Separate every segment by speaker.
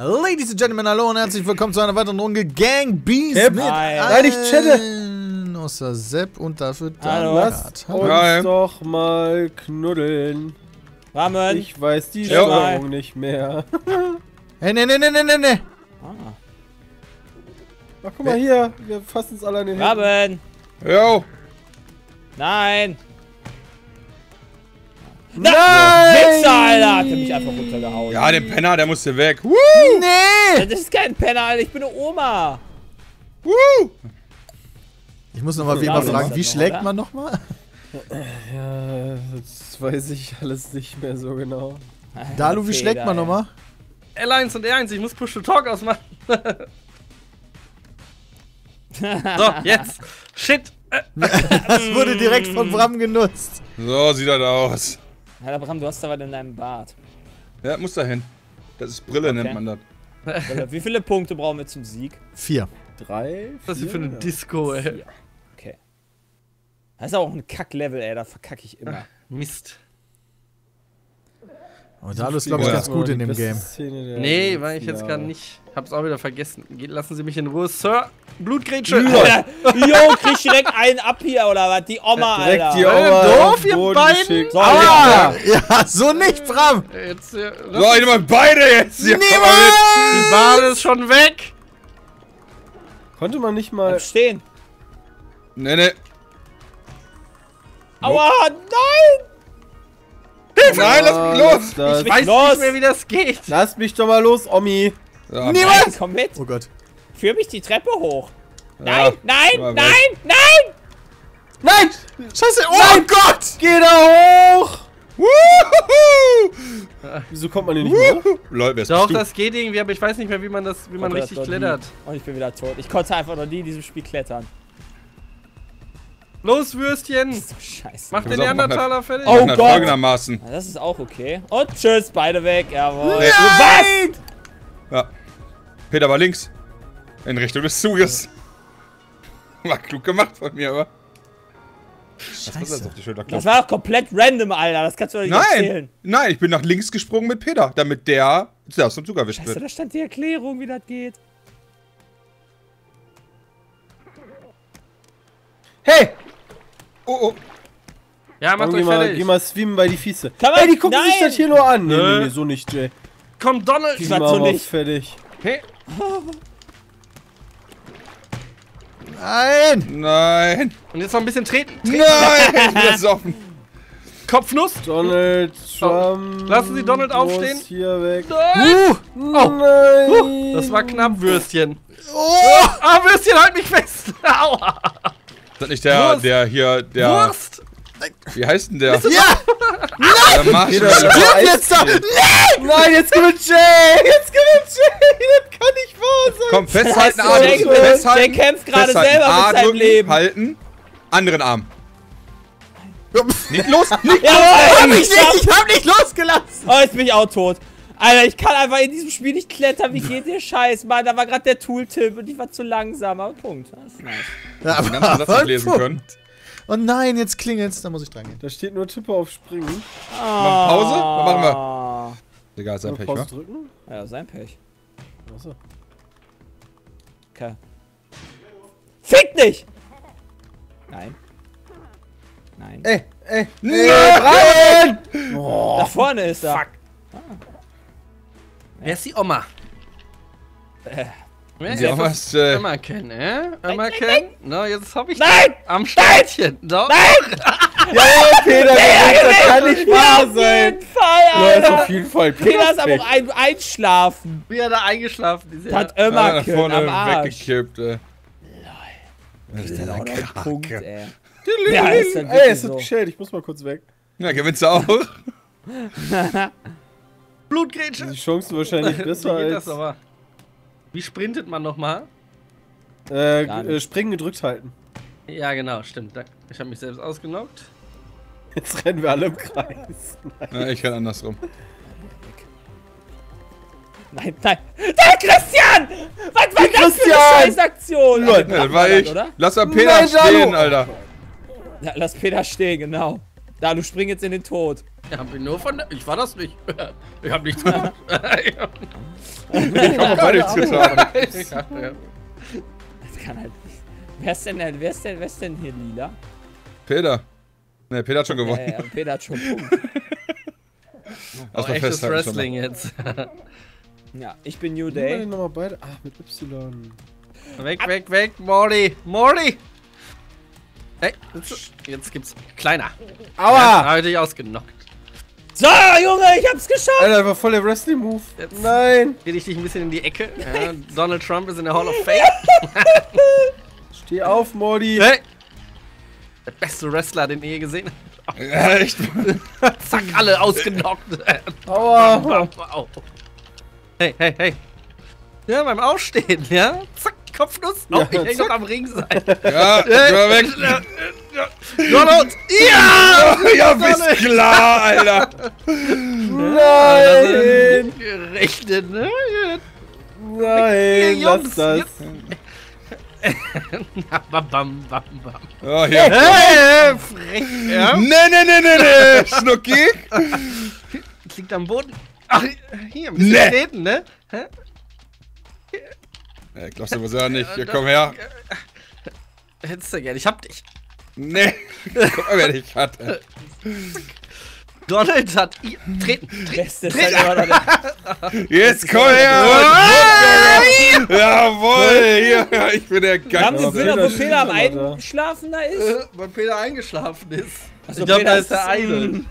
Speaker 1: Ladies and Gentlemen, hallo und herzlich willkommen zu einer weiteren Runde Gang Beast
Speaker 2: Yep.
Speaker 1: mit
Speaker 2: Nein. Nein, ich chatte.
Speaker 1: allen Außer Sepp und dafür
Speaker 3: Hallo.
Speaker 1: Lass
Speaker 2: uns
Speaker 4: Hi.
Speaker 2: doch mal knuddeln.
Speaker 3: Rahmen.
Speaker 2: Ich weiß die
Speaker 3: Ja.
Speaker 2: Steuerung nicht mehr.
Speaker 1: Hey, ne, ne, ne, ne, ne, ne.
Speaker 3: Ah.
Speaker 2: Ach, guck mal hier. Wir fassen uns alle an den Händen.
Speaker 3: Rahmen.
Speaker 4: Jo.
Speaker 3: Nein.
Speaker 2: Nein!
Speaker 3: Wichser, Alter. Hat er mich einfach runtergehauen.
Speaker 4: Ja, der Penner, der musste weg. Woo!
Speaker 1: Nee!
Speaker 3: Das ist kein Penner, Alter. Ich bin eine Oma.
Speaker 4: Woo!
Speaker 1: Ich muss nochmal wie immer fragen, wie
Speaker 3: noch,
Speaker 1: schlägt
Speaker 3: oder?
Speaker 1: man nochmal?
Speaker 2: Ja, das weiß ich alles nicht mehr so genau.
Speaker 1: Dalu, wie schlägt man nochmal?
Speaker 5: L1 und R1, ich muss Push-to-Talk ausmachen. so, jetzt. Shit.
Speaker 1: Das wurde direkt von Bram genutzt.
Speaker 4: So sieht das aus.
Speaker 3: Alter, Bram, du hast da was in deinem Bart.
Speaker 4: Ja, muss da hin. Das ist Brille,
Speaker 3: Okay.
Speaker 4: nennt man das.
Speaker 3: Wie viele Punkte brauchen wir zum Sieg?
Speaker 1: Vier.
Speaker 2: Drei?
Speaker 5: was ist hier für eine? Disco, ey.
Speaker 3: Vier. Okay. Das ist auch ein Kack-Level, ey. Da verkacke ich immer.
Speaker 5: Mist.
Speaker 1: Und Dalu ist, glaube ich,
Speaker 4: Ja.
Speaker 1: ganz gut in dem Game.
Speaker 2: Szene
Speaker 5: Nee, war ich jetzt gerade nicht. Hab's auch wieder vergessen. Lassen Sie mich in Ruhe, Sir. Blutgrätsche.
Speaker 3: Jo, krieg ich direkt einen ab hier, oder was? Die Oma,
Speaker 2: Direkt
Speaker 3: Alter.
Speaker 2: die
Speaker 5: Äh,
Speaker 2: Oma
Speaker 5: doof, ihr beiden.
Speaker 3: So,
Speaker 1: Ah! Ja, so nicht, Bram!
Speaker 5: Jetzt, äh,
Speaker 4: So, ich nehme beide jetzt. Hier, komm mal mit.
Speaker 5: die Bahn ist schon weg.
Speaker 2: Konnte man nicht mal...
Speaker 3: Stehen.
Speaker 4: Nee, nee.
Speaker 3: Aua, nein!
Speaker 4: Nein, lass mich los.
Speaker 2: Das,
Speaker 5: Ich weiß
Speaker 3: los.
Speaker 5: nicht mehr, wie das geht.
Speaker 2: lass mich doch mal los, Omi.
Speaker 4: So,
Speaker 3: Nein, komm mit.
Speaker 1: Oh Gott.
Speaker 3: Führ mich die Treppe hoch.
Speaker 4: ja.
Speaker 3: Nein, nein, nein, nein!
Speaker 2: Nein!
Speaker 1: Scheiße, oh Gott!
Speaker 2: Geh da hoch!
Speaker 4: Wuhu!
Speaker 2: Wieso kommt man hier nicht mehr hoch?
Speaker 4: Leute, wer ist
Speaker 5: Doch,
Speaker 4: du?
Speaker 5: das geht irgendwie, aber ich weiß nicht mehr, wie man das, wie man
Speaker 3: Oh Gott,
Speaker 5: richtig klettert.
Speaker 3: Und ich bin wieder tot. Ich konnte einfach noch nie in diesem Spiel klettern.
Speaker 5: Los, Würstchen.
Speaker 3: Scheiße.
Speaker 5: Mach den Neandertaler fertig.
Speaker 3: Oh Gott.
Speaker 4: Folgendermaßen.
Speaker 3: Ja, das ist auch okay. Und tschüss, beide weg. Jawohl.
Speaker 4: Nee.
Speaker 3: Was?
Speaker 4: Ja. Peter war links. In Richtung des Zuges. War klug gemacht von mir, aber. Was ist das auf die Schulter
Speaker 3: Das war doch komplett random, Alter. Das kannst du doch nicht erzählen.
Speaker 4: Nein! Nein, ich bin nach links gesprungen mit Peter, damit der zuerst zum Zug erwischt
Speaker 3: Scheiße,
Speaker 4: wird.
Speaker 3: da stand die Erklärung, wie das geht.
Speaker 2: Hey!
Speaker 4: Oh, oh.
Speaker 5: Ja, macht
Speaker 2: Komm,
Speaker 5: euch
Speaker 2: geh, mal,
Speaker 5: fertig.
Speaker 2: geh mal swimmen bei die Füße.
Speaker 3: Kann man-
Speaker 2: Hey, die gucken sich
Speaker 3: Nein!
Speaker 2: das hier nur an. Nee, nee, nee, so nicht, Jay.
Speaker 5: Komm, Donald.
Speaker 3: War
Speaker 2: machen
Speaker 3: so nicht.
Speaker 2: fertig.
Speaker 5: Hey.
Speaker 1: Nein!
Speaker 4: Nein!
Speaker 5: Und jetzt noch ein bisschen treten.
Speaker 4: Nein! Ich bin besoffen.
Speaker 5: Kopfnuss.
Speaker 2: Donald Trump.
Speaker 5: Lassen Sie Donald aufstehen.
Speaker 2: hier weg.
Speaker 1: Uh!
Speaker 5: Oh.
Speaker 2: Nein!
Speaker 5: Das war knapp, Würstchen.
Speaker 1: Oh!
Speaker 5: Ah, Würstchen, halt mich fest. Aua.
Speaker 4: Ist das nicht der,
Speaker 5: Wurst.
Speaker 4: der hier, der.
Speaker 5: Wurst.
Speaker 4: Wie heißt denn der?
Speaker 1: Ja!
Speaker 4: Der
Speaker 2: Peter,
Speaker 4: Marshmallow.
Speaker 1: Stimmt jetzt doch!
Speaker 2: Nein, jetzt gewinnt Jay! Jetzt gewinnt Jay! Das kann nicht wahr sein!
Speaker 4: Komm, festhalten,
Speaker 3: Jay,
Speaker 4: A
Speaker 3: Jay,
Speaker 4: drücken, festhalten.
Speaker 3: Jay kämpft gerade selber
Speaker 4: A
Speaker 3: mit seinem Leben.
Speaker 4: halten, anderen Arm. Nicht los, nicht
Speaker 3: Jawohl!
Speaker 1: Hab ich nicht! Ich hab nicht losgelassen!
Speaker 3: Oh, jetzt bin ich auch tot. Alter, ich kann einfach in diesem Spiel nicht klettern. Wie geht der Scheiß, Mann? Da war gerade der Tooltip und ich war zu langsam. Aber Punkt. Das ist nice.
Speaker 1: Ja,
Speaker 4: Den ganzen Satz nicht lesen können.
Speaker 1: Oh nein, jetzt klingelt's, da muss ich dran gehen.
Speaker 2: Da steht nur Tippe auf Springen.
Speaker 3: Ah.
Speaker 4: Pause? Was machen wir? Egal, ist ein
Speaker 2: Nur
Speaker 4: Pech,
Speaker 2: Pause
Speaker 4: wa?
Speaker 2: drücken.
Speaker 3: Ja, sein Pech.
Speaker 2: Achso.
Speaker 3: Okay. Fick dich! Nein. Nein.
Speaker 2: Ey, ey,
Speaker 4: Nein!
Speaker 3: Da vorne ist er.
Speaker 5: Fuck. Wer ist die Oma? Wer
Speaker 4: Die Oma ist, äh,
Speaker 5: Immer kennen, äh? Immer kennen? Na, jetzt hab ich
Speaker 3: Nein!
Speaker 5: am Steinchen. Doch.
Speaker 3: Nein!
Speaker 2: Ja, Peter, das kann nicht wahr
Speaker 3: Auf
Speaker 2: sein!
Speaker 3: jeden Fall,
Speaker 2: Ja, ist
Speaker 3: Alter!
Speaker 2: auf jeden Fall
Speaker 3: Peter ist aber auch ein Einschlafen.
Speaker 5: Wie er da eingeschlafen ist.
Speaker 3: Hat
Speaker 5: Ja.
Speaker 3: immer
Speaker 4: Ah, vorne
Speaker 3: am Arsch.
Speaker 4: weggekippt, ey.
Speaker 3: Ist der auch noch ein Punkt, ey.
Speaker 4: Ja,
Speaker 3: Ja, ist dann
Speaker 2: Ey, es wird
Speaker 3: so.
Speaker 2: gestellt, ich muss mal kurz weg.
Speaker 4: ja, gewinnst du auch?
Speaker 5: Blutgrätsche.
Speaker 2: Die Chancen wahrscheinlich
Speaker 5: Wie
Speaker 2: besser
Speaker 5: geht
Speaker 2: als
Speaker 5: das aber? Wie sprintet man nochmal?
Speaker 2: äh, äh, springen gedrückt halten.
Speaker 5: Ja, genau, stimmt. Ich habe mich selbst ausgenockt.
Speaker 2: Jetzt rennen wir alle im Kreis.
Speaker 4: Ja, ich renn andersrum.
Speaker 3: Nein, nein. Da, Christian! Was war das für eine Scheißaktion?
Speaker 2: Lol.
Speaker 4: Ja, war ich.
Speaker 3: Oder?
Speaker 4: Lass mal Peter
Speaker 2: Nein,
Speaker 4: stehen, Alter.
Speaker 3: Ja, lass Peter stehen, genau. Da, du spring jetzt in den Tod.
Speaker 5: Ja, bin nur von der. Ich war das nicht. Ich hab nichts gemacht.
Speaker 4: Ich hab auch beide nichts getan.
Speaker 5: Ich hab- ja.
Speaker 3: Das kann halt nicht. Wer ist denn, wer ist denn, wer ist denn hier lila?
Speaker 4: Peter. Ne, Peter hat schon gewonnen.
Speaker 3: Äh, Peter hat schon.
Speaker 4: Lass
Speaker 5: Oh, echtes Wrestling jetzt.
Speaker 3: Ja, ich bin New Day.
Speaker 2: nochmal beide? Ach, mit Y.
Speaker 5: weg, weg, weg, Morty! Morty! Hey, jetzt, jetzt gibt's. Kleiner.
Speaker 2: Aua!
Speaker 5: Ja, hab ich dich ausgenockt.
Speaker 3: So, Junge, ich hab's geschafft!
Speaker 2: Alter, war voll der Wrestling-Move. Nein!
Speaker 5: Dreh dich dich ein bisschen in die Ecke. Ja, Donald Trump ist in der Hall of Fame.
Speaker 2: Steh auf, Morty.
Speaker 5: Hey! Der beste Wrestler, den ihr je gesehen habt.
Speaker 4: Ja, echt.
Speaker 5: Zack, alle ausgenockt.
Speaker 2: Aua!
Speaker 5: Au. Hey, hey, hey. Ja, beim Aufstehen, ja? Zack, Kopfnuss. Oh,
Speaker 2: Ja,
Speaker 5: ich häng
Speaker 2: zack.
Speaker 5: noch am Ringseil.
Speaker 4: Ja, geh mal weg.
Speaker 5: Donald! Ja!
Speaker 4: Ja, bist klar, Alter.
Speaker 2: Nein!
Speaker 5: Gerechnet, ne?
Speaker 2: Nein, lass
Speaker 5: Jungs,
Speaker 2: das.
Speaker 5: Bam, bam, bam, bam.
Speaker 4: Oh, hier.
Speaker 5: Hey, frech, ja?
Speaker 4: Ne, ne, ne, ne, ne. Schnucki.
Speaker 5: Liegt am Boden. Ach, hier, ein bisschen
Speaker 4: Nee.
Speaker 5: treten, ne?
Speaker 4: Ja, glaubst du was ja nicht. Hier, komm her.
Speaker 5: Hättest du gern, ich hab dich.
Speaker 4: Ne. Guck mal, wer dich hat.
Speaker 5: Donald hat. Treten, treten.
Speaker 3: Der,
Speaker 4: Jetzt komm her. Jawohl. Hier. Ich bin der
Speaker 3: Wir haben den Bilder, wo
Speaker 2: Peter
Speaker 3: am. Einschlafen da ist.
Speaker 5: Äh, weil Peter eingeschlafen ist.
Speaker 3: Also
Speaker 5: ich glaube,
Speaker 3: Peter
Speaker 5: da ist der eine.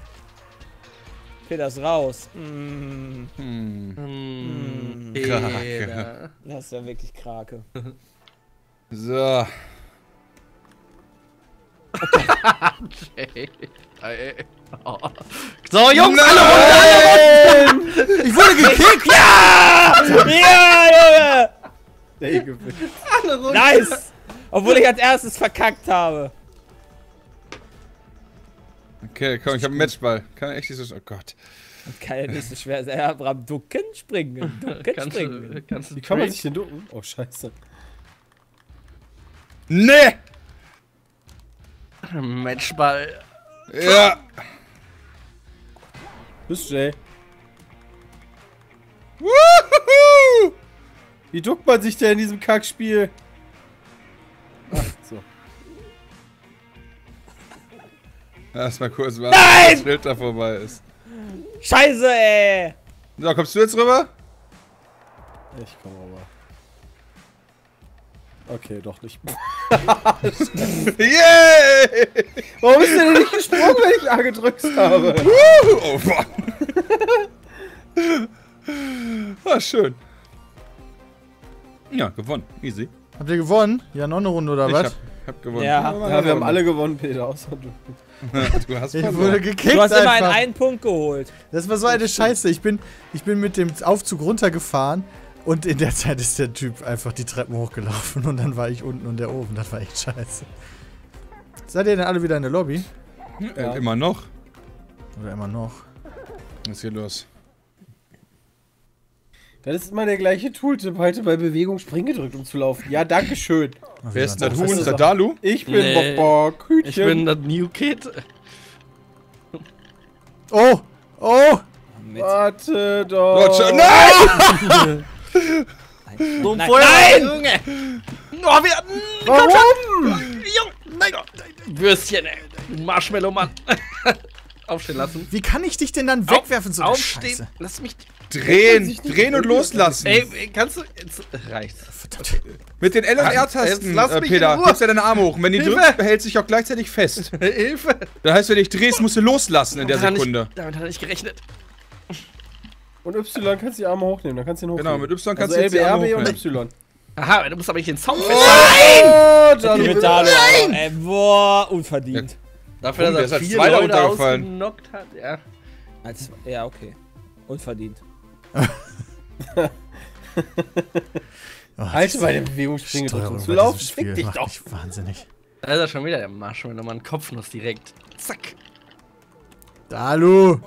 Speaker 3: Peter ist raus. Mm,
Speaker 4: Hm.
Speaker 5: Hm,
Speaker 4: Krake.
Speaker 5: Peter.
Speaker 3: das ist ja wirklich krake.
Speaker 4: So.
Speaker 5: Oh. So, Jungs, alle
Speaker 4: Nein!
Speaker 1: Ich wurde gekickt!
Speaker 3: Ja, Junge!
Speaker 2: Ey, gewinnt.
Speaker 5: alle runter.
Speaker 3: Nice! Obwohl ich als erstes verkackt habe.
Speaker 4: Okay, komm, ich hab einen Matchball. Kann echt nicht so. Oh Gott.
Speaker 3: Kann ja nicht so schwer sein. Abraham, ducken, springen. Ducken,
Speaker 5: Kannst
Speaker 3: springen.
Speaker 5: du, kannst du
Speaker 2: Wie kann man sich denn ducken? Oh, scheiße.
Speaker 4: Ne!
Speaker 5: Matchball.
Speaker 4: Ja.
Speaker 2: Bis Jay.
Speaker 4: Wuhu!
Speaker 2: Wie duckt man sich denn in diesem Kackspiel? Ach, so.
Speaker 4: Lass mal kurz warten, bis
Speaker 3: Nein!
Speaker 4: das Schild da vorbei ist.
Speaker 3: Scheiße, ey!
Speaker 4: So, kommst du jetzt rüber?
Speaker 2: Ich komm aber. Okay, doch nicht.
Speaker 4: Yay!
Speaker 2: Warum ist der denn nicht gesprungen, wenn ich A gedrückt habe?
Speaker 4: Oh, boah. War schön. Ja, gewonnen. Easy.
Speaker 1: Habt ihr gewonnen? Ja, noch eine Runde oder
Speaker 4: Ich
Speaker 1: was?
Speaker 4: hab, hab gewonnen.
Speaker 3: Ja.
Speaker 2: Ja, wir haben alle gewonnen, Peter, außer du.
Speaker 4: Du hast
Speaker 1: Ich
Speaker 4: verloren.
Speaker 1: wurde gekickt
Speaker 3: Du hast immer
Speaker 1: einfach.
Speaker 3: einen, einen Punkt geholt.
Speaker 1: Das war so eine Scheiße. Ich bin, ich bin mit dem Aufzug runtergefahren und in der Zeit ist der Typ einfach die Treppen hochgelaufen und dann war ich unten und der oben. Das war echt scheiße. Seid ihr denn alle wieder in der Lobby?
Speaker 4: Äh, Immer noch.
Speaker 1: Oder immer noch?
Speaker 4: Was ist hier los?
Speaker 2: Das ist immer der gleiche Tooltip. Halte bei Bewegung Spring gedrückt, um zu laufen. Ja, danke schön.
Speaker 1: Ach,
Speaker 4: Wer ist das
Speaker 1: da.
Speaker 4: Huhn? Ist das Dalu?
Speaker 2: Ich bin
Speaker 5: Nee.
Speaker 2: Bock Bock. Hütchen.
Speaker 5: Ich bin das New Kid.
Speaker 1: Oh! Oh!
Speaker 2: Warte doch.
Speaker 4: Roger. Nein!
Speaker 5: So
Speaker 3: Nein,
Speaker 5: Feuer,
Speaker 3: nein!
Speaker 5: Junge! Oh, wir hatten.
Speaker 2: Warum?
Speaker 5: Jung, nein, Würstchen, ey. Du Marshmallow-Mann. Aufstehen lassen.
Speaker 1: Wie kann ich dich denn dann wegwerfen, so eine
Speaker 5: Aufstehen.
Speaker 1: Scheiße?
Speaker 5: Lass mich.
Speaker 4: Drehen! Drehen und loslassen!
Speaker 5: Ey, kannst du. Jetzt reicht's.
Speaker 1: Verdammt.
Speaker 4: Mit den L- und R-Tasten,
Speaker 5: lass
Speaker 4: äh, Peter, hebst ja deine Arme hoch. Und wenn die
Speaker 5: Hilfe.
Speaker 4: drückt, hält sich auch gleichzeitig fest.
Speaker 5: Hilfe!
Speaker 4: Das heißt, wenn du dich drehst, musst du loslassen in der
Speaker 5: er
Speaker 4: Sekunde.
Speaker 5: Nicht, damit hat er nicht gerechnet.
Speaker 2: Und Y kannst du die Arme hochnehmen, dann kannst du ihn hochnehmen.
Speaker 4: Genau, mit Y kannst
Speaker 2: also
Speaker 4: du jetzt die Arme
Speaker 2: LBRB und
Speaker 4: hochnehmen.
Speaker 2: Y.
Speaker 5: Aha, du musst aber nicht den Zaun
Speaker 2: Oh,
Speaker 5: festhalten.
Speaker 2: Dalu
Speaker 3: auch noch, ey, boah, unverdient.
Speaker 5: Dafür,
Speaker 4: Warum? Der
Speaker 5: dass er
Speaker 4: als
Speaker 5: vier Leute
Speaker 4: runtergefallen.
Speaker 5: ausgenockt hat, ja.
Speaker 3: Als, ja, okay. Unverdient.
Speaker 1: Oh,
Speaker 2: Halte bei der Bewegung Spring gedrückt,
Speaker 1: Steuerung
Speaker 2: um zu laufen. Fick dich doch.
Speaker 1: mich wahnsinnig.
Speaker 5: Da ist er schon wieder, der Marshmallow-Mann. Kopfnuss direkt. Zack.
Speaker 1: Dalu!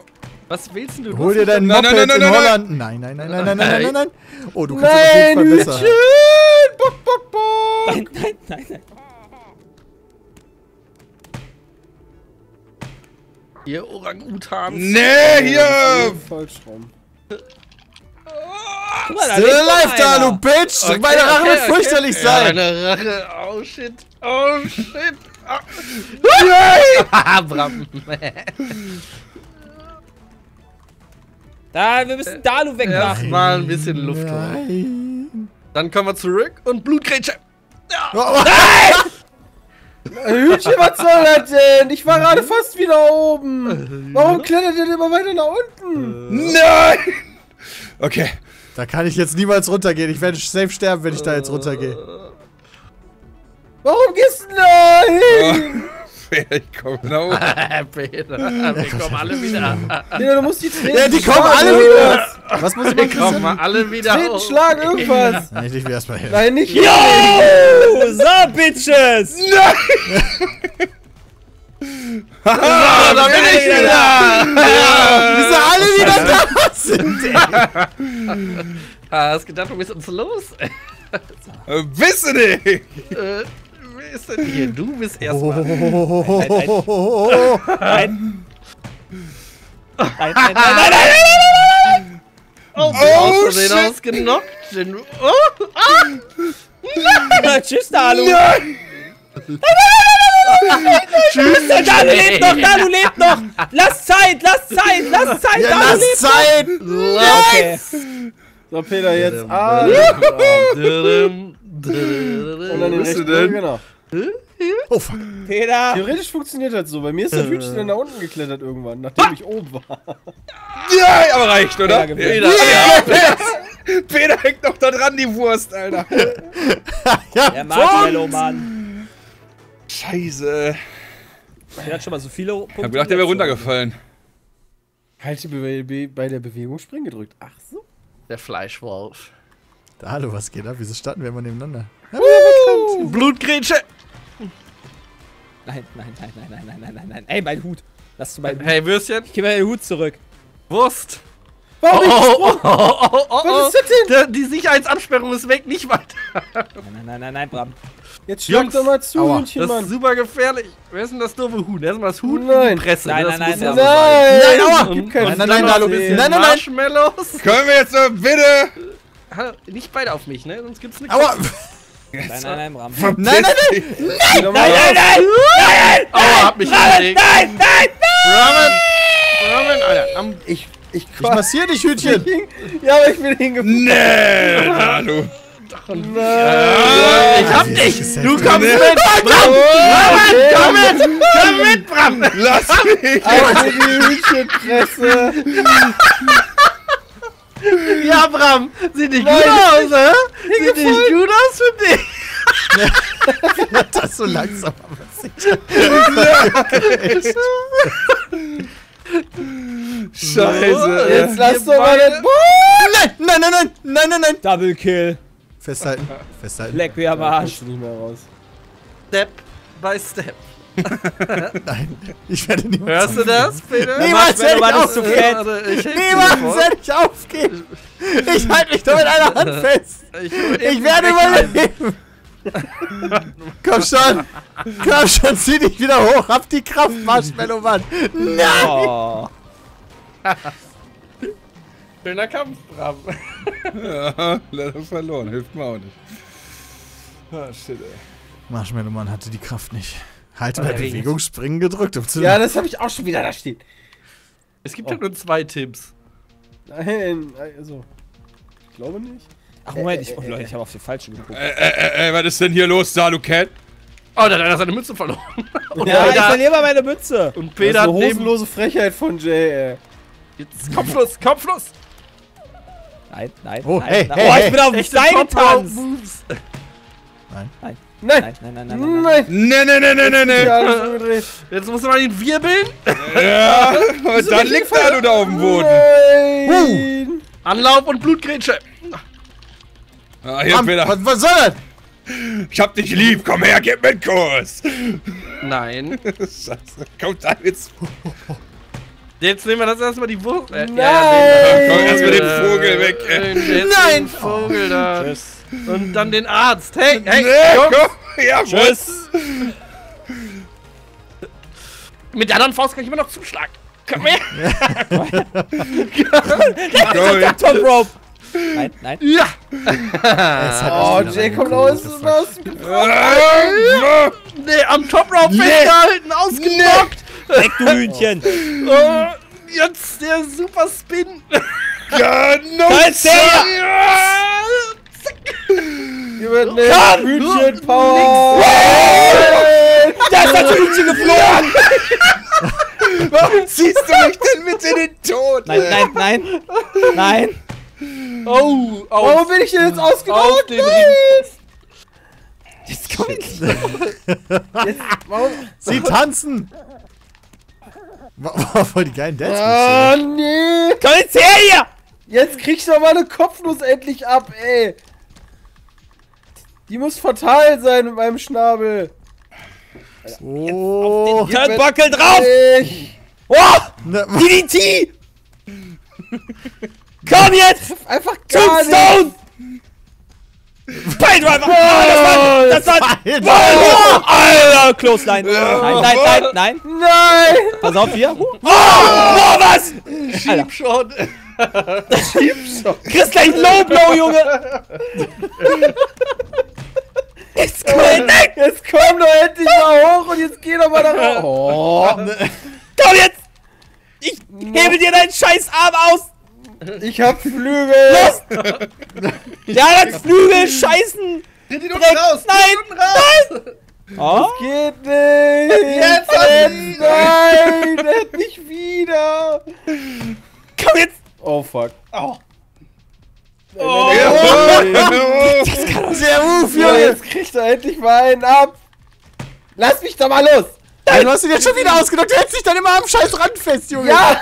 Speaker 5: Was willst du?
Speaker 1: Hol dir
Speaker 4: deinen
Speaker 1: Moped
Speaker 4: nein, nein, in
Speaker 1: Holland. Nein, nein, nein, nein, nein, nein, nein, nein. Oh, du kannst
Speaker 2: nein,
Speaker 1: das auf jeden Fall besser.
Speaker 2: Bock, bock, bock.
Speaker 3: Nein, nein, nein, nein.
Speaker 5: Ihr Orang-Utans.
Speaker 4: Nee, oh, hier.
Speaker 2: Falsch rum.
Speaker 1: Still alive da, du Bitch!
Speaker 5: Okay,
Speaker 1: Meine Rache
Speaker 5: okay,
Speaker 1: wird
Speaker 5: okay.
Speaker 1: fürchterlich sein!
Speaker 5: Ja, meine Rache, oh shit, oh shit! Ah. Oh. Brappen!
Speaker 3: Da, wir müssen Dalu wegmachen.
Speaker 5: Erstmal ein bisschen Luft holen.
Speaker 1: Nein.
Speaker 5: Dann kommen wir zurück und Blutgrätsche.
Speaker 1: Oh, oh.
Speaker 2: Hütchen, was soll das denn? Ich war gerade fast wieder oben. Warum klettert ihr denn immer weiter nach unten?
Speaker 4: Nein! Okay.
Speaker 1: Da kann ich jetzt niemals runtergehen. Ich werde safe sterben, wenn ich da jetzt runtergehe.
Speaker 2: Warum gehst du da hin?
Speaker 4: Ich komm nach oben.
Speaker 5: Peter, wir kommen alle wieder.
Speaker 2: Peter, du musst die treten.
Speaker 1: Ja, die kommen alle wieder! Was muss ich
Speaker 5: Wir
Speaker 1: machen?
Speaker 5: kommen
Speaker 1: Christian?
Speaker 5: alle wieder.
Speaker 2: Treten,
Speaker 5: hoch.
Speaker 2: schlagen, irgendwas.
Speaker 1: Nein, ich mir erstmal hin.
Speaker 2: Nein, nicht.
Speaker 3: Yo! So, Bitches!
Speaker 5: Ah, da bin ich wieder.
Speaker 1: Wieso alle wieder da sind?
Speaker 5: Ah, Hast gedacht, du bist uns los?
Speaker 4: Äh, Wisse nicht!
Speaker 5: Äh, ist denn hier? Du bist erstmal.
Speaker 1: Oh,
Speaker 3: Nein. Nein, nein, nein, nein, nein,
Speaker 5: Oh,
Speaker 4: Oh,
Speaker 5: hast du den
Speaker 4: shit.
Speaker 5: ausgenockt? Oh,
Speaker 3: nein. Tschüss, Dalu.
Speaker 4: Nein!
Speaker 3: Tschüss, Dalu lebt noch, Dalu lebt noch. Lass Zeit, lass Zeit, lass Zeit,
Speaker 1: Ja,
Speaker 3: Dalu
Speaker 1: lass
Speaker 3: lebt
Speaker 1: Zeit!
Speaker 3: noch. Okay.
Speaker 2: So, Peter, jetzt. Ah, und dann den
Speaker 4: Wo bist du
Speaker 2: rechten.
Speaker 4: denn?
Speaker 2: Genau.
Speaker 1: Oh, fuck.
Speaker 3: Peter.
Speaker 2: Theoretisch funktioniert das so. Bei mir ist das Hütchen dann nach unten geklettert irgendwann, nachdem ich oben war.
Speaker 4: Ja, aber reicht, oder?
Speaker 3: Ja, gewinnt.
Speaker 4: Peter, ja, Peter, Peter hängt noch da dran, die Wurst, Alter.
Speaker 3: Der Marshmallow, Mann.
Speaker 4: Scheiße.
Speaker 3: Der hat schon mal so viele Punkte.
Speaker 4: Ich hab gedacht, der wäre runtergefallen.
Speaker 2: Halt Be bei der Bewegung springen gedrückt. Ach so.
Speaker 5: Der Fleischwolf.
Speaker 1: Da, hallo, was geht ab? Wieso standen wir immer nebeneinander?
Speaker 5: Blutgrätsche.
Speaker 3: Nein, nein, nein, nein, nein, nein, nein, nein, nein. Ey, mein Hut. Lass du meinen Hut.
Speaker 5: Hey, Würstchen.
Speaker 3: Ich gebe mir den Hut zurück.
Speaker 5: Wurst.
Speaker 2: Warum
Speaker 5: Oh, oh, oh, oh, oh, oh,
Speaker 2: Was ist das denn?
Speaker 5: Der- Die Sicherheitsansperrung ist weg, nicht weiter.
Speaker 3: Nein, nein, nein, nein, nein, Bram.
Speaker 2: Jetzt schlag doch mal zu,
Speaker 1: Aua.
Speaker 2: Hütchen,
Speaker 5: Das ist
Speaker 2: Mann.
Speaker 5: super gefährlich. Wer ist denn das doofe Huhn? Erstmal das Huhn
Speaker 2: Nein.
Speaker 5: in die Presse.
Speaker 3: Nein,
Speaker 5: das
Speaker 3: nein, nein, nein.
Speaker 1: Nein, aua! Nein, nein, nein,
Speaker 5: noch
Speaker 1: Dalu,
Speaker 5: ein bisschen
Speaker 1: nein, nein, nein.
Speaker 5: Marshmallows.
Speaker 4: Können wir jetzt bitte?
Speaker 5: Nicht beide auf mich, ne? Sonst gibt's nichts.
Speaker 1: Aua!
Speaker 3: Nein, nein, nein, Bram.
Speaker 1: Nein, nein, nein!
Speaker 2: Mal
Speaker 3: Nein, nein,
Speaker 2: raus.
Speaker 3: nein!
Speaker 5: Aua, hab mich gelegt.
Speaker 3: Nein, nein,
Speaker 5: Ramen! Ramen, Alter. Am
Speaker 2: Ich, ich,
Speaker 1: Ich massier dich, Hütchen!
Speaker 2: Ja, aber ich bin hingefallen.
Speaker 4: Nee, Dalu.
Speaker 5: ich hab dich! Du kommst mit! Bram! Ramen! Komm mit! Komm mit, Bram!
Speaker 4: Lass mich!
Speaker 2: Auf die Hütchenpresse.
Speaker 5: Ja, Bram! Sieht nicht gut
Speaker 2: Nein.
Speaker 5: aus, hä? Sieht nicht gut aus für dich!
Speaker 1: Das so langsam aber
Speaker 4: Scheiße.
Speaker 2: Jetzt lass doch mal das...
Speaker 1: Nein, nein, nein, nein, nein, nein, nein!
Speaker 3: Double Kill.
Speaker 1: Festhalten, festhalten.
Speaker 3: Leck mir am Arsch.
Speaker 2: Nicht mehr raus.
Speaker 5: Step by Step.
Speaker 1: Nein, ich werde niemals
Speaker 5: Hörst du das, Peter?
Speaker 1: Niemals werde ich aufgeben!
Speaker 5: dir
Speaker 1: Niemals werde ich aufgeben! Ich halte mich doch mit einer Hand fest!
Speaker 5: Ich,
Speaker 1: Ich werde überleben! Komm schon! Komm schon, zieh dich wieder hoch! Hab die Kraft, Marshmallow Mann! Nein!
Speaker 3: Oh.
Speaker 5: Schöner Kampf, Bram.
Speaker 4: Ja, leider verloren. Hilft mir auch nicht. Ah, shit, ey.
Speaker 1: Marshmallow Mann hatte die Kraft nicht. Halte bei. Bewegung springen gedrückt, um zu.
Speaker 2: Ja, das habe ich auch schon wieder da stehen.
Speaker 5: Es gibt ja nur zwei Tipps.
Speaker 2: Nein, also... Ich glaube nicht.
Speaker 3: Ach, Moment, ich, oh, Leute, ich habe auf die falsche geguckt.
Speaker 4: Äh, äh, äh, was ist denn hier los, Dalu Cat?
Speaker 5: Oh, da hat er seine Mütze verloren. Und
Speaker 3: Ja, ich
Speaker 5: Peter,
Speaker 3: verliere mal meine Mütze.
Speaker 5: und
Speaker 2: Das
Speaker 5: Peter
Speaker 2: ist
Speaker 5: hat
Speaker 2: eine hosenlose Frechheit von Jay, ey.
Speaker 5: Jetzt Kopflos, Kopflos.
Speaker 3: Nein, nein,
Speaker 1: Oh,
Speaker 3: nein.
Speaker 1: hey,
Speaker 3: nein.
Speaker 1: hey,
Speaker 3: oh, ich
Speaker 1: hey.
Speaker 3: bin auf dem
Speaker 5: Echte
Speaker 3: Steinetanz.
Speaker 5: Top-Rope-Moves.
Speaker 3: Nein,
Speaker 2: Nein,
Speaker 3: nein, nein, nein, nein. nein.
Speaker 2: nein.
Speaker 4: Nee, nee, nee, nee, nee.
Speaker 2: Ja.
Speaker 5: Jetzt muss man ihn wirbeln.
Speaker 4: Ja, und dann liegt Dalu da auf dem Boden.
Speaker 2: Nein.
Speaker 5: Anlauf und Blutgrätsche.
Speaker 4: Ah, hier,
Speaker 1: Mann,
Speaker 4: Peter.
Speaker 1: was, was soll das?
Speaker 4: Ich hab dich lieb. Komm her, gib mir einen Kuss.
Speaker 5: Nein.
Speaker 4: Scheiße. Komm, da jetzt.
Speaker 5: Jetzt nehmen wir das erstmal die Wurst. Äh,
Speaker 2: Nein.
Speaker 5: den,
Speaker 4: Komm, erstmal den Vogel weg,
Speaker 5: jetzt
Speaker 1: Nein.
Speaker 5: Den Vogel da.
Speaker 3: Tschüss.
Speaker 5: Und dann den Arzt. Hey, hey,
Speaker 4: Nee, komm. Ja,
Speaker 3: Tschüss.
Speaker 5: Mit der anderen Faust kann ich immer noch zuschlagen. Komm her.
Speaker 4: Go,
Speaker 3: Top Rope! Nein, nein.
Speaker 5: Ja.
Speaker 2: Oh, Jay kommt aus, aus.
Speaker 5: Nee, am Top Rope festgehalten, ausgenockt.
Speaker 3: Weg, du Hühnchen!
Speaker 5: Oh, jetzt der Super Spin.
Speaker 4: Ja, no,
Speaker 3: Kannst du her!
Speaker 2: Hier wird eine
Speaker 3: Komm!
Speaker 2: Hühnchen-Power.
Speaker 3: Da ist das Hühnchen geflogen!
Speaker 4: Warum ziehst du mich denn mit in den Tod?
Speaker 3: Nein, nein, nein! Nein!
Speaker 5: Oh, auf,
Speaker 2: Warum bin ich denn jetzt
Speaker 5: den
Speaker 3: Jetzt komm ich.
Speaker 2: Jetzt, warum?
Speaker 1: Sie tanzen! War voll die geilen Dance
Speaker 2: Ah, nee.
Speaker 3: Komm jetzt her hier!
Speaker 2: Jetzt krieg ich doch meine Kopfnuss endlich ab, ey. Die muss fatal sein mit meinem Schnabel.
Speaker 1: Oh!
Speaker 3: Turnbuckle drauf!
Speaker 2: Ich.
Speaker 3: Oh!
Speaker 1: Ne,
Speaker 3: DDT! Komm jetzt!
Speaker 2: Einfach gar.
Speaker 3: Tombstone! Piledriver! Oh, das war... Das war... Oh, Alter, Close Line. Nein, nein, nein, nein.
Speaker 2: Nein.
Speaker 3: Pass auf hier. Oh, oh was? Alter,
Speaker 5: schon.
Speaker 3: kriegst gleich Low Blow, Junge. Jetzt komm!
Speaker 2: Jetzt doch endlich mal hoch und jetzt geh doch mal da raus. Oh.
Speaker 3: Komm jetzt! Ich hebe dir deinen scheiß Arm aus!
Speaker 2: Ich hab Flügel.
Speaker 3: Der hat Flügel, scheißen!
Speaker 5: Tritt ihn
Speaker 3: Dreck. Nein! Nein! Oh?
Speaker 2: Geht nicht.
Speaker 5: Jetzt hat ihn.
Speaker 2: Nein, nicht mich wieder.
Speaker 3: Komm jetzt!
Speaker 2: Oh, fuck.
Speaker 5: Oh.
Speaker 2: Oh.
Speaker 1: Der Move,
Speaker 2: Ja,
Speaker 1: Junge!
Speaker 2: jetzt kriegt er endlich mal einen ab. Lass mich doch mal los.
Speaker 1: Ey, du hast ihn jetzt schon wieder ausgenockt. Du hältst dich dann immer am scheiß Rand fest, Junge!
Speaker 2: Ja.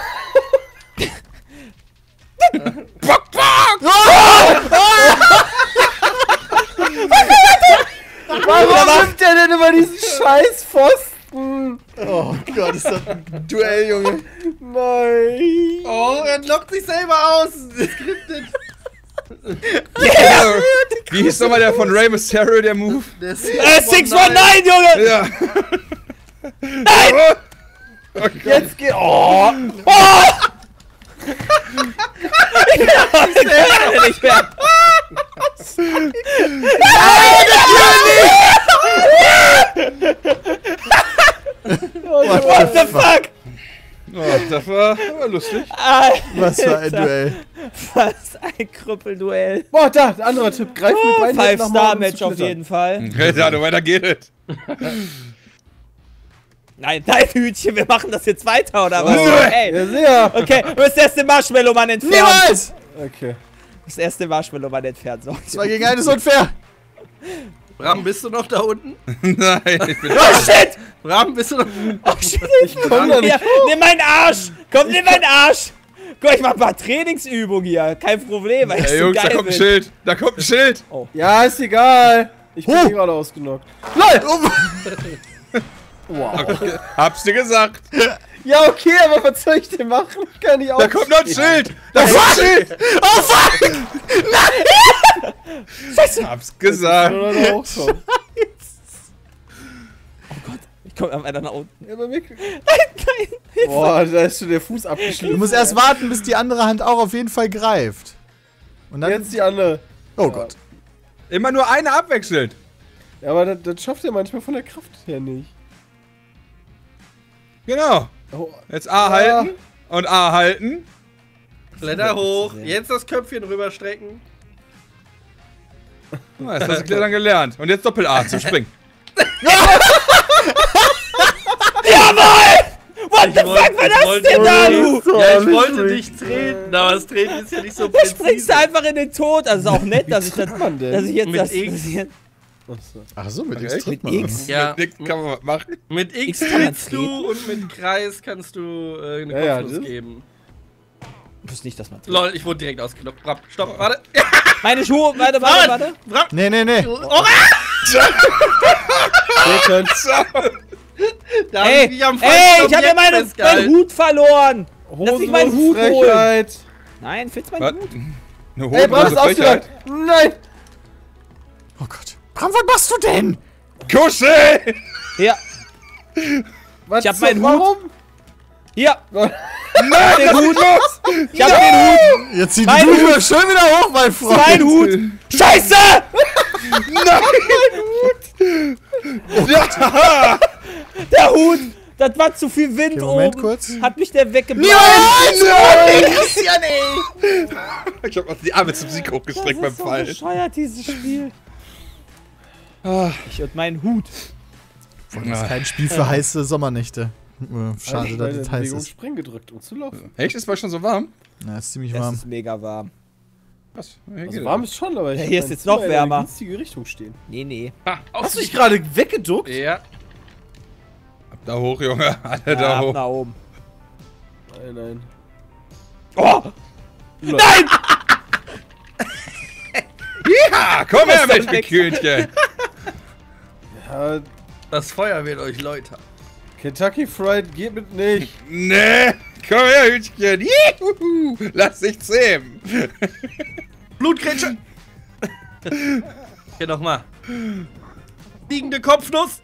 Speaker 2: Warum nimmt der denn immer diesen scheiß Pfosten?
Speaker 1: Oh Gott, ist das ein Duell, Junge.
Speaker 2: Nein.
Speaker 5: Oh, er lockt sich selber aus. Skriptet.
Speaker 4: Wie hieß nochmal der von Rey Mysterio, der Move?
Speaker 5: Der ist
Speaker 3: Äh, 619, Junge!
Speaker 4: Ja.
Speaker 3: Nein!
Speaker 4: Oh Gott.
Speaker 2: Jetzt geht. Oh.
Speaker 3: Oh! ich kann nicht mehr. What the fuck?
Speaker 4: Oh, das war, war lustig.
Speaker 1: Was für ein Duell.
Speaker 3: Was ein Krüppelduell.
Speaker 2: Boah, da, ein anderer Tipp. Greif mit beiden
Speaker 3: Five-Star-Match auf jeden Fall.
Speaker 4: Ja, du weiter geht es.
Speaker 3: Nein, nein, Hütchen, wir machen das jetzt weiter, oder was?
Speaker 4: Nö.
Speaker 3: Ey,
Speaker 2: Ja, sehr.
Speaker 3: okay, du bist der erste Marshmallow-Mann entfernt.
Speaker 1: Niemals!
Speaker 2: Okay.
Speaker 3: Das erste Marshmallow-Mann entfernt. So.
Speaker 1: Zwei gegen einen ist unfair.
Speaker 5: Bram, bist du noch da unten?
Speaker 4: Nein, ich bin.
Speaker 3: Oh shit!
Speaker 5: Bram, bist du noch.
Speaker 3: Oh shit!
Speaker 2: komm da nicht
Speaker 3: Hier, nimm meinen Arsch! Komm, nimm meinen Arsch! Guck, ich mach ein paar Trainingsübungen hier. Kein Problem, weil ich
Speaker 4: Ey,
Speaker 3: so
Speaker 4: Jungs, da
Speaker 3: geil
Speaker 4: kommt ein
Speaker 3: bin.
Speaker 4: Schild. Da kommt ein Schild.
Speaker 2: Ja, ist egal. Ich bin
Speaker 1: Huh.
Speaker 2: eh gerade ausgenockt. LOL!
Speaker 4: Hab's dir gesagt.
Speaker 2: Ja, okay, aber was soll ich denn machen? Ich kann nicht
Speaker 4: Da kommt noch ein Schild. Da kommt ein Schild.
Speaker 1: Oh fuck!
Speaker 3: Scheiße!
Speaker 4: Hab's gesagt.
Speaker 2: Oder auch so.
Speaker 3: Ich komm einfach weiter nach unten.
Speaker 2: Ja, bei mir.
Speaker 3: Nein!
Speaker 2: Boah, da ist schon der Fuß
Speaker 1: Du
Speaker 2: abgeschnitten.
Speaker 1: musst erst warten, bis die andere Hand auch auf jeden Fall greift. Und dann.
Speaker 2: Jetzt die andere.
Speaker 1: Oh Gott.
Speaker 4: Immer nur eine abwechselnd.
Speaker 2: Ja, aber das, das schafft er manchmal von der Kraft her nicht.
Speaker 4: Genau.
Speaker 2: Oh,
Speaker 4: Jetzt A halten und A halten.
Speaker 5: Blätter hoch. Jetzt das Köpfchen rüberstrecken.
Speaker 4: Oh, jetzt hast du Klettern gelernt. Und jetzt Doppel A zum Springen.
Speaker 3: Jawohl! What the
Speaker 5: wollte-
Speaker 3: fuck war
Speaker 5: ich
Speaker 3: das
Speaker 5: wollte-
Speaker 3: denn da, du?
Speaker 5: Ja, ich wollte dich treten, aber das Treten ist ja nicht so
Speaker 3: springst
Speaker 5: präzise.
Speaker 3: du einfach in den Tod. Also ist auch nett, dass ich, das,
Speaker 2: man denn?
Speaker 3: dass ich jetzt
Speaker 5: Mit
Speaker 3: das...
Speaker 5: X.
Speaker 3: ich.
Speaker 1: Ach so, mit
Speaker 4: Ach,
Speaker 1: X drückt
Speaker 3: Mit
Speaker 1: man.
Speaker 3: X?
Speaker 5: Ja,
Speaker 4: Mit Dick kann man was machen.
Speaker 5: mit X
Speaker 3: X kann man
Speaker 5: trittst du und mit Kreis kannst du äh, eine
Speaker 2: Ja, ja,
Speaker 5: Kopfnuss
Speaker 2: das-
Speaker 5: geben.
Speaker 3: Ich wusste nicht, dass man...
Speaker 5: Lol, ich wurde direkt ausgenockt. Bram, stopp, warte.
Speaker 3: Meine Schuhe... Warte, warte, warte.
Speaker 5: Bram,
Speaker 1: Nee, nee, nee.
Speaker 5: da hab
Speaker 3: Ey,
Speaker 5: ich mich am
Speaker 3: ey, ich hab meine, meinen
Speaker 5: festgehalten.
Speaker 3: Hut verloren. Lass mich meinen Hut holen. Nein, findest meinen Hut?
Speaker 4: Eine
Speaker 2: Ey, Bram
Speaker 4: hohe
Speaker 2: ist. Nein.
Speaker 1: Oh Gott. Bram, was machst du denn?
Speaker 4: Kuschel!
Speaker 3: Ja.
Speaker 2: Was
Speaker 3: Ich hab meinen Hut.
Speaker 2: Warum?
Speaker 3: Hier!
Speaker 2: Nein,
Speaker 3: den Hut! Ich hab den Hut!
Speaker 1: Jetzt zieh
Speaker 3: Mein
Speaker 1: die
Speaker 3: Hut.
Speaker 1: Hut schön wieder hoch, mein Freund.
Speaker 3: Mein Hut! Scheiße! Der Hut! Das war zu viel Wind
Speaker 1: Okay, Moment
Speaker 3: oben.
Speaker 1: kurz.
Speaker 3: Hat mich der weggeblasen.
Speaker 5: Christian, ey!
Speaker 4: Ich hab die Arme zum Sieg hochgestreckt beim
Speaker 3: so
Speaker 4: Fallen.
Speaker 3: bescheuert, dieses Spiel. Ich und mein Hut.
Speaker 1: Das ist kein Spiel für heiße Sommernächte. Äh, Schade, dass es heiß ist.
Speaker 2: springen gedrückt, um zu laufen.
Speaker 4: Echt? Ist bei schon so warm?
Speaker 1: Ja, ist ziemlich
Speaker 3: Es
Speaker 1: warm.
Speaker 3: ist mega warm.
Speaker 4: Was?
Speaker 2: Also warm
Speaker 4: es.
Speaker 2: ist schon, aber ich
Speaker 3: Ja, hier ist jetzt noch
Speaker 2: in
Speaker 3: wärmer.
Speaker 2: eine günstige Richtung stehen.
Speaker 3: Nee, nee.
Speaker 5: Ah,
Speaker 2: Hast du dich gerade weggeduckt?
Speaker 5: Ja.
Speaker 4: Da hoch, Junge. Alle
Speaker 3: Ja,
Speaker 4: da
Speaker 3: ab
Speaker 4: hoch.
Speaker 3: nach oben.
Speaker 2: Nein, nein.
Speaker 3: Oh!
Speaker 2: Nein!
Speaker 4: Ja, komm her, Milchgekühlchen.
Speaker 2: Ja,
Speaker 5: Das Feuer wird euch läutern.
Speaker 2: Kentucky Fried geht mit nicht.
Speaker 4: Nee, komm her, Hütchen. Juhu, lass dich zähmen.
Speaker 5: Blutgrätsche! Hier nochmal. Liegende Kopfnuss!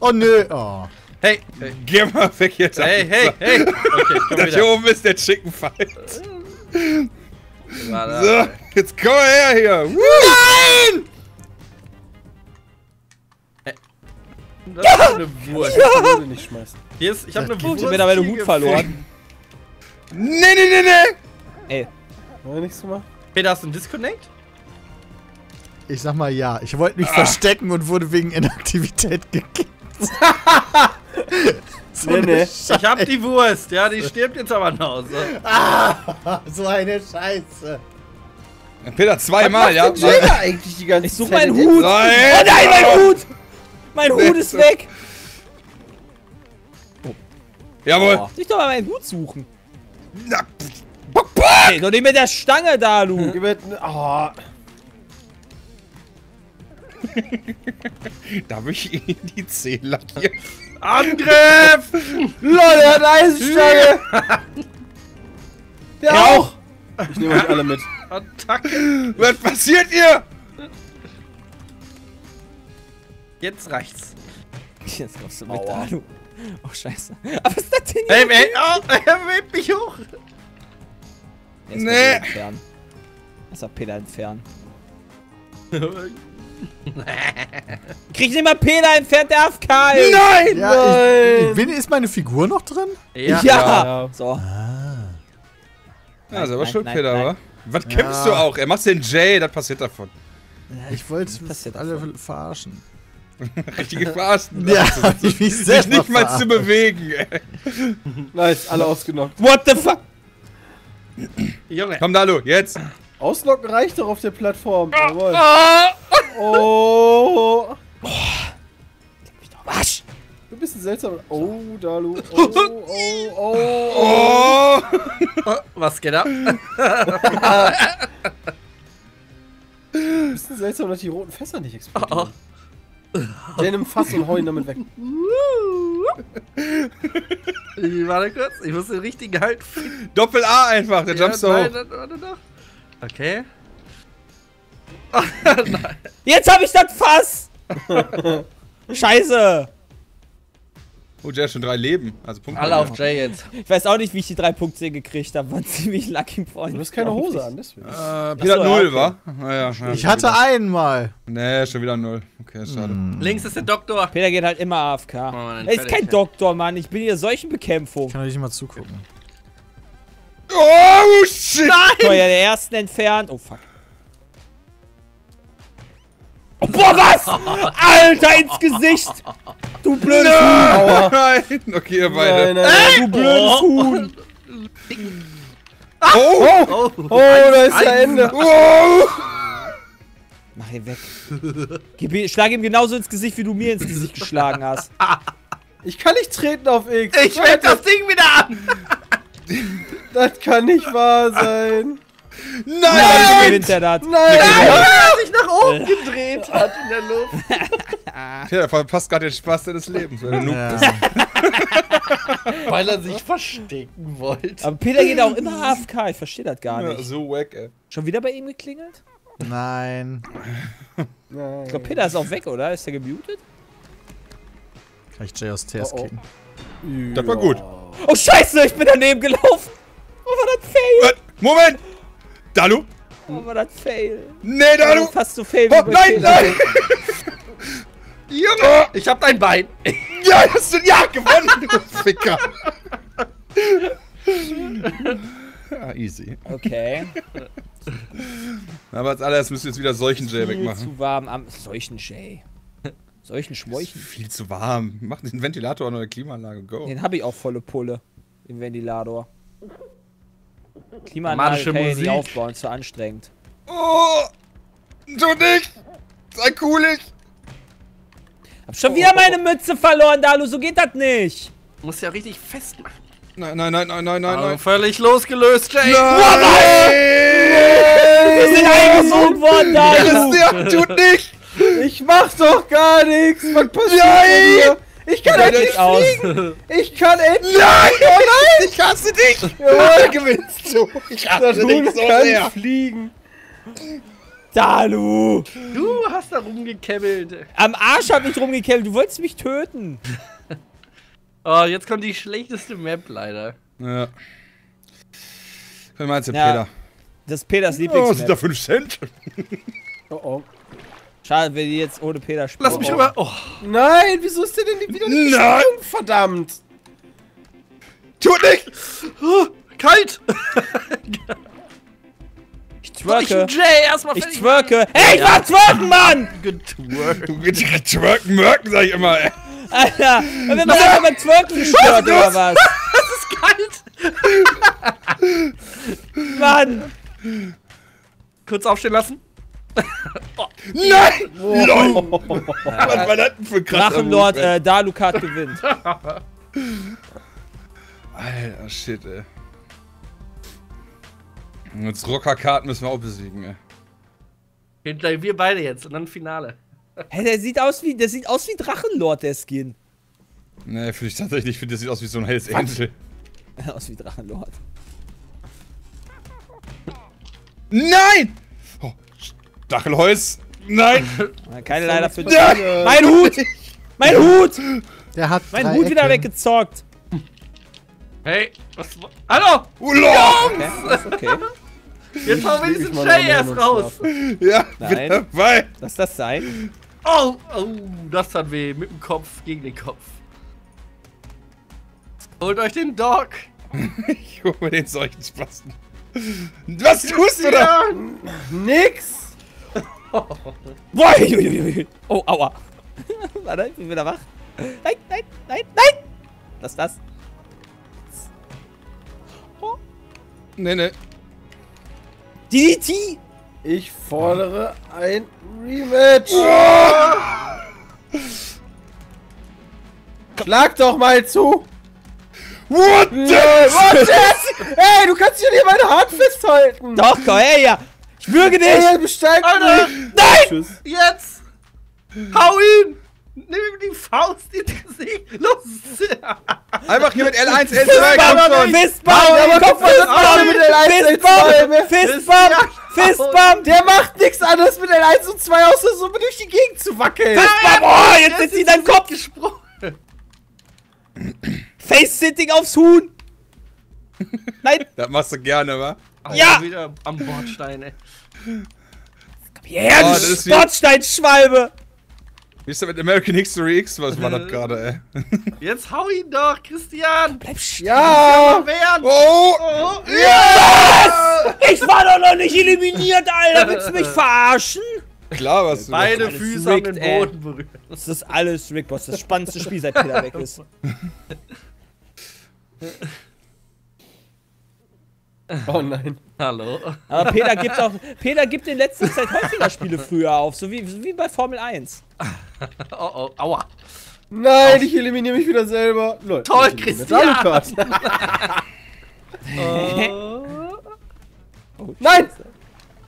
Speaker 1: Oh nö. Oh.
Speaker 5: Hey, hey,
Speaker 4: Geh mal weg jetzt.
Speaker 5: hey, hey, hey! Okay, komm
Speaker 4: Das hier oben ist der Chicken Fight. So, jetzt komm her hier. Woo!
Speaker 5: Das ist eine Wurst.
Speaker 2: Ich würde nicht schmeißen.
Speaker 5: Hier ist, ich hab eine
Speaker 3: Ich
Speaker 5: Wurst.
Speaker 3: hab mir da meinen Hut verloren.
Speaker 4: Nee, nee, nee, nee.
Speaker 3: Ey,
Speaker 2: Haben wir nichts gemacht?
Speaker 5: Peter, hast du einen Disconnect?
Speaker 1: Ich sag mal ja. Ich wollte mich verstecken und wurde wegen Inaktivität gekickt. so
Speaker 2: Nee,
Speaker 1: eine
Speaker 2: nee.
Speaker 1: Scheiße.
Speaker 5: Ich hab die Wurst, ja, die stirbt jetzt aber nach Hause.
Speaker 1: So eine Scheiße.
Speaker 4: Peter, zweimal, ja?
Speaker 2: Was macht eigentlich die ganze
Speaker 3: ich such
Speaker 2: Zeit?
Speaker 3: meinen Hut.
Speaker 4: So,
Speaker 3: Oh nein, mein Hut! Mein Hut ist weg!
Speaker 4: Jawohl.
Speaker 3: Oh, ich doch mal meinen Hut suchen.
Speaker 4: Na,
Speaker 3: Hey, doch nicht mit der Stange da, du.
Speaker 2: Gib mir ne- Oh,
Speaker 4: Darf ich ihn die Zehen lackieren?
Speaker 5: Angriff!
Speaker 2: Lol, er hat eine Eisenstange! Der auch! Ich nehme euch alle mit.
Speaker 5: Attacke!
Speaker 4: Was passiert hier?
Speaker 5: Jetzt reicht's.
Speaker 3: Jetzt kommst du mit da, du. Oh, scheiße. Aber was ist das denn
Speaker 5: Hey,
Speaker 3: hier?
Speaker 5: hey, oh, er webt mich hoch!
Speaker 3: Jetzt
Speaker 4: Nee.
Speaker 3: entfernen. Das war Peter entfernen. Krieg nicht mal Peter entfernt, der AFK ist.
Speaker 4: Nein!
Speaker 1: Ja, ich bin, ist meine Figur noch drin?
Speaker 5: Ja.
Speaker 2: Ja.
Speaker 3: So.
Speaker 4: Ja, ist aber
Speaker 3: Nein,
Speaker 4: schuld,
Speaker 3: nein,
Speaker 4: Peter,
Speaker 3: nein.
Speaker 4: wa? Was kämpfst du auch? Er macht den Jay, das passiert davon.
Speaker 1: Ich wollte
Speaker 3: passiert
Speaker 1: alle verarschen.
Speaker 4: Richtige Verarschen.
Speaker 1: Ja, ich mich
Speaker 4: Sich nicht mal zu bewegen, ey.
Speaker 2: Nice, alle ausgenockt.
Speaker 3: What the fuck?
Speaker 5: Junge.
Speaker 4: Komm, Dalu, jetzt.
Speaker 2: Auslocken reicht doch auf der Plattform. Jawohl.
Speaker 5: Ah!
Speaker 2: Oh.
Speaker 3: Wasch!
Speaker 2: Du bist ein seltsamer. Oh, Dalu. Oh, oh, oh.
Speaker 4: Oh!
Speaker 5: Was geht ab?
Speaker 2: Du bist ein seltsam, dass die roten Fässer nicht explodieren. Der nimmt Fass und hau ihn damit weg.
Speaker 5: Ich Warte kurz, ich muss den richtigen Halt finden.
Speaker 4: Doppel A einfach, der jumpst so
Speaker 5: nein,
Speaker 4: hoch.
Speaker 5: warte, warte noch. Okay.
Speaker 3: Jetzt hab ich das Fass! Scheiße!
Speaker 4: Oh, Jay hat schon drei Leben. Also Punkte.
Speaker 5: Alle auf Jay jetzt.
Speaker 3: Ich weiß auch nicht, wie ich die drei Punkte gekriegt habe. War ziemlich lucky point.
Speaker 2: Du hast keine Hose an, deswegen.
Speaker 4: Äh, Peter
Speaker 3: so, ja,
Speaker 4: null,
Speaker 3: okay.
Speaker 4: wa? Naja, ja,
Speaker 1: Ich hatte einmal.
Speaker 4: Nee, schon wieder null. Okay, schade.
Speaker 5: Links ist der Doktor.
Speaker 3: Peter geht halt immer AFK.
Speaker 5: Mann,
Speaker 3: er ist kein
Speaker 5: ja.
Speaker 3: Doktor, Mann. Ich bin hier Seuchenbekämpfung.
Speaker 1: Ich kann euch nicht mal zugucken.
Speaker 4: Oh, shit!
Speaker 3: Feuer der ersten entfernt. Oh fuck. Oh, boah, was? Alter, ins Gesicht! Du blödes Huhn!
Speaker 4: Nein! Okay, ihr beide.
Speaker 2: Nein, nein, nein.
Speaker 3: Du blödes Huhn!
Speaker 4: Oh!
Speaker 5: Oh,
Speaker 2: Oh, da ist der Ende.
Speaker 4: Oh!
Speaker 3: Mach ihn weg. Gib schlag ihm genauso ins Gesicht, wie du mir ins Gesicht geschlagen hast.
Speaker 2: Ich kann nicht treten auf X.
Speaker 5: Ich werde das Ding wieder an!
Speaker 2: Das kann nicht wahr sein.
Speaker 3: Nein!
Speaker 4: Nein!
Speaker 3: gewinnt er das.
Speaker 2: Nein!
Speaker 5: Er sich nach oben gedreht hat in der Luft.
Speaker 4: Peter verpasst gerade den Spaß seines Lebens. Weil du Noob bist.
Speaker 1: Ja.
Speaker 5: Weil er sich verstecken wollte.
Speaker 3: Aber Peter geht auch immer AFK. Ich verstehe das gar
Speaker 4: Ja,
Speaker 3: nicht.
Speaker 4: so wack, ey.
Speaker 3: Schon wieder bei ihm geklingelt?
Speaker 1: Nein.
Speaker 3: Ich glaube, Peter ist auch weg, oder? Ist er gemutet?
Speaker 1: Kann ich Jay aus TS
Speaker 2: Oh, oh.
Speaker 1: kicken?
Speaker 4: Das war gut.
Speaker 3: Oh, scheiße, ich bin daneben gelaufen. Oh, war das Fail.
Speaker 4: Moment! Dalu?
Speaker 3: Oh, war das Fail.
Speaker 4: Nee,
Speaker 3: Oh,
Speaker 4: Dalu!
Speaker 3: fast so Fail
Speaker 4: Oh, nein, nein!
Speaker 5: Junge, ich hab dein Bein.
Speaker 4: Ja, hast du ja gewonnen, du Ficker! ja, easy.
Speaker 3: Okay.
Speaker 4: Aber als allererstes müssen wir jetzt wieder solchen Jay
Speaker 3: Viel
Speaker 4: wegmachen.
Speaker 3: zu warm am... Solchen Jay. Solchen Schmolchen.
Speaker 4: Viel zu warm. Mach den Ventilator an der Klimaanlage, go.
Speaker 3: Den habe ich auch volle Pulle. Im Ventilator. Klimaanlage kann ich nicht aufbauen, zu anstrengend.
Speaker 4: Oh! Du nicht! Sei coolig!
Speaker 3: Hab schon wieder meine Mütze verloren, Dalu, so geht das nicht.
Speaker 5: Muss ja richtig festmachen.
Speaker 4: Nein, nein, nein, nein, nein, nein,
Speaker 5: Also
Speaker 4: nein.
Speaker 5: völlig losgelöst, Jay.
Speaker 3: Wir sind eingesogen worden, Dalu.
Speaker 4: Christian, tut nicht!
Speaker 2: Ich mach doch gar nichts! Was passiert
Speaker 4: Nein!
Speaker 2: Ich kann endlich
Speaker 3: aus.
Speaker 2: fliegen! Ich kann endlich...
Speaker 4: Nein! Oh nein! Ich hasse dich!
Speaker 2: Jawohl,
Speaker 4: gewinnst du! Ich hasse dich
Speaker 2: Hund
Speaker 4: so
Speaker 2: kann
Speaker 4: sehr!
Speaker 2: fliegen!
Speaker 3: Dalu.
Speaker 5: Du hast da rumgekebbelt.
Speaker 3: Am Arsch hab ich rumgekämpft, du wolltest mich töten.
Speaker 5: Oh, jetzt kommt die schlechteste Map leider.
Speaker 4: Ja. Wer meinst du,
Speaker 3: Ja,
Speaker 4: Peter?
Speaker 3: Das ist Peters
Speaker 4: Oh, sind da
Speaker 3: Lieblingsmap.
Speaker 4: 5 Cent?
Speaker 2: Oh oh.
Speaker 3: Schade, wenn die jetzt ohne Peter spielen.
Speaker 5: Lass mich rüber. Oh,
Speaker 2: Nein, wieso ist der denn wieder nicht
Speaker 4: Nein!
Speaker 2: gesprungen? Verdammt!
Speaker 4: Tut nicht!
Speaker 5: kalt.
Speaker 3: Ich
Speaker 5: Ich
Speaker 3: twerke.
Speaker 5: Jay erstmal
Speaker 3: Ich twerke. Ey, ich war twerken, Mann!
Speaker 5: Getwerkt.
Speaker 4: Du willst twerken, mörken, sag ich immer, ey.
Speaker 3: Alter, wir waren einfach beim Twerken gestört, oder was?
Speaker 5: Kalt.
Speaker 3: Mann!
Speaker 5: Kurz aufstehen lassen.
Speaker 4: Nein! LOL! Was war das denn für ein krasser
Speaker 3: Drachenlord, äh, Dalukat gewinnt.
Speaker 4: Alter, shit, ey. Jetzt Rockerkarten müssen wir auch besiegen, ey.
Speaker 5: Hinter wir beide jetzt und dann Finale.
Speaker 3: Hey, der sieht aus wie, der sieht aus wie Drachenlord, der Skin.
Speaker 4: Nee, finde ich tatsächlich, ich finde, das sieht aus wie so ein Hells Angel.
Speaker 3: aus wie Drachenlord.
Speaker 4: Nein! Stachelhäus! Nein!
Speaker 3: Keine leider für dich. Mein Hut! Mein Hut!
Speaker 1: Der hat
Speaker 3: Mein Hut wieder
Speaker 1: Ecken.
Speaker 3: weggezockt.
Speaker 5: Hey, was war- Hallo!
Speaker 4: Ulla!
Speaker 3: Okay, ist okay.
Speaker 5: Jetzt hau
Speaker 2: leg
Speaker 5: wenigstens
Speaker 2: mich mal
Speaker 5: Jay erst raus.
Speaker 4: Ja,
Speaker 3: Nein.
Speaker 4: bin dabei!
Speaker 3: Lass das sein.
Speaker 5: Oh, oh, das hat weh. Mit dem Kopf gegen den Kopf. Holt euch den Dog.
Speaker 4: Ich hol mir den solchen Spasten. Was tust du da?
Speaker 5: Ja.
Speaker 2: Nix!
Speaker 3: Boah. Oh, aua. Warte, ich bin wieder wach. Nein, nein, nein, nein! Lass das.
Speaker 4: Nee, nee.
Speaker 3: DDT!
Speaker 2: Ich fordere ein Rematch! Schlag doch mal zu!
Speaker 4: What the?
Speaker 2: Was jetzt? Ey, du kannst hier nicht meine Hand festhalten!
Speaker 3: Doch, komm her würge dich!
Speaker 2: Ey, besteigt
Speaker 5: Alter.
Speaker 2: mich!
Speaker 3: Nein!
Speaker 2: Tschüss.
Speaker 5: Jetzt! Hau ihn! Nimm ihm die Faust ins Gesicht! Los!
Speaker 4: Einfach hier mit L1, L2,
Speaker 3: Fistbump!
Speaker 4: komm schon!
Speaker 3: Fistbump! Komm,
Speaker 2: guck mal, das macht mit L1,
Speaker 3: Fistbump!
Speaker 2: L2.
Speaker 3: Fistbump! Fistbump!
Speaker 2: Der macht nichts anderes mit L1 und 2 außer so durch die Gegend zu wackeln!
Speaker 3: Fistbump! Oh, jetzt sitzt sie in deinem Kopf!
Speaker 5: gesprungen!
Speaker 3: Face-Sitting aufs Huhn! Nein!
Speaker 4: Das machst du gerne, wa?
Speaker 3: Ja!
Speaker 5: Wieder am Bordstein, ey.
Speaker 3: Hierher,
Speaker 4: Oh,
Speaker 3: du
Speaker 4: das ist wie-
Speaker 3: Bordsteinschwalbe!
Speaker 4: Wie ist das mit American History X? Was war das gerade, ey?
Speaker 5: Jetzt hau ihn doch, Christian!
Speaker 3: Bleib stehen!
Speaker 2: Ja!
Speaker 5: Wehren!
Speaker 4: Oh!
Speaker 5: Oh,
Speaker 3: Ich war doch noch nicht eliminiert, Alter! Willst du mich verarschen?
Speaker 4: Klar, was du.
Speaker 5: Beide Füße haben den
Speaker 3: rigged, ey.
Speaker 5: Boden berührt.
Speaker 3: Das ist alles Rick Boss, das spannendste Spiel, seit Peter weg ist.
Speaker 2: Oh nein.
Speaker 5: Hallo?
Speaker 3: Aber Peter gibt auch. Peter gibt in letzter Zeit häufiger Spiele früher auf, so wie, so wie bei Formel 1.
Speaker 5: Oh, oh, aua.
Speaker 2: Nein, ich eliminiere mich wieder selber. Lol.
Speaker 5: Toll, Christian. Oh.
Speaker 2: Nein!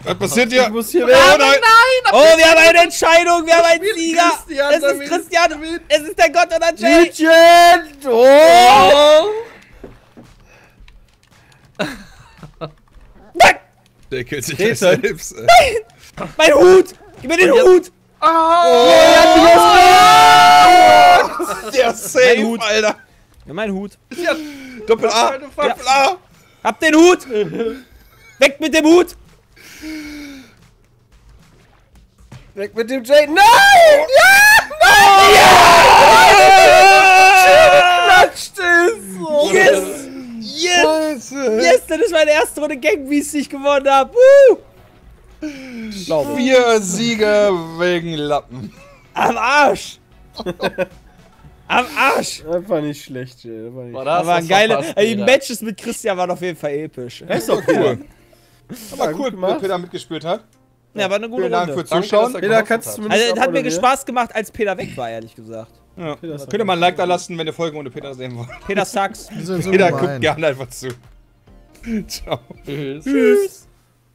Speaker 4: Was passiert hier?
Speaker 2: Ich muss hier
Speaker 4: Oh
Speaker 2: weg.
Speaker 4: nein!
Speaker 3: Oh, wir haben eine Entscheidung, wir haben einen Sieger!
Speaker 5: Christian,
Speaker 3: es ist
Speaker 5: damit
Speaker 3: Christian! Es ist der Gott oder Jay!
Speaker 2: Legend! Oh!
Speaker 3: Nein!
Speaker 4: Der killt sich
Speaker 2: denn?
Speaker 4: selbst.
Speaker 3: Mein Hut! Gib mir den Hut!
Speaker 5: Oh.
Speaker 4: Der
Speaker 3: Mein
Speaker 4: Safe,
Speaker 3: Hut.
Speaker 4: Alter!
Speaker 3: Ja, mein Hut.
Speaker 4: Ja, Doppel A! Doppel A!
Speaker 3: Hab den Hut! Weg mit dem Hut!
Speaker 2: Weg mit dem Jay. Nein! Ja! Klatscht es! Oh.
Speaker 3: Yes! Yes!
Speaker 4: Scheiße!
Speaker 3: Yes, das ist meine erste Runde Gang Beasts, die ich gewonnen habe. Woo! Glaube.
Speaker 4: Vier Sieger wegen Lappen.
Speaker 3: Am Arsch! Am Arsch!
Speaker 2: Einfach nicht schlecht, Jay. Das war nicht
Speaker 5: Boah, da hast
Speaker 3: Aber
Speaker 5: du
Speaker 3: geile.
Speaker 5: verpasst,
Speaker 3: Ey, die. Matches mit Christian waren auf jeden Fall episch.
Speaker 4: Das ist doch cool. Aber
Speaker 2: gut
Speaker 4: cool, dass Peter mitgespielt hat.
Speaker 3: Ja, war eine gute
Speaker 4: Vielen Dank
Speaker 3: Runde.
Speaker 4: für
Speaker 5: Danke,
Speaker 4: Zuschauen.
Speaker 5: dass er
Speaker 2: Peter, kannst du
Speaker 3: Also, es hat mir? Spaß gemacht, als Peter weg war, ehrlich gesagt.
Speaker 4: Ja. Ihr mal ein Like da lassen, wenn ihr Folgen ohne Peter sehen wollt.
Speaker 3: Peter sucks.
Speaker 4: Peter guckt gerne einfach zu. Ciao.
Speaker 5: Tschüss.
Speaker 3: Tschüss.